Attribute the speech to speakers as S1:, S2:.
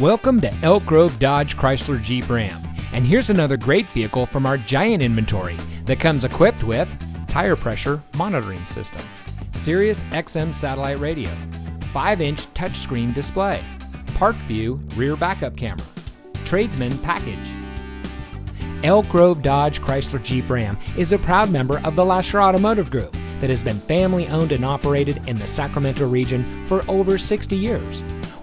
S1: Welcome to Elk Grove Dodge Chrysler Jeep Ram. And here's another great vehicle from our giant inventory that comes equipped with tire pressure monitoring system, Sirius XM satellite radio, 5-inch touchscreen display, Park View rear backup camera, tradesman package. Elk Grove Dodge Chrysler Jeep Ram is a proud member of the Lasher Automotive Group that has been family owned and operated in the Sacramento region for over 60 years.